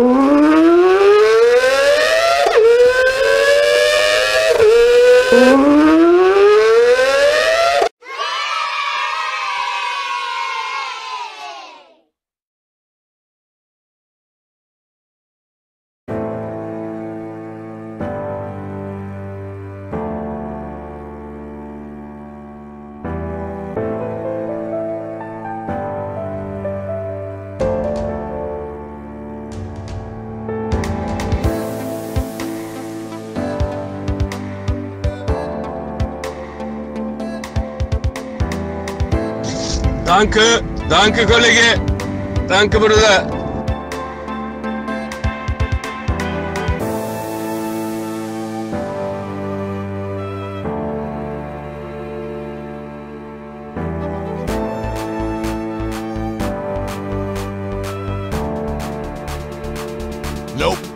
Ooh. Danke, danke Kollege. Danke Bruder. Nope.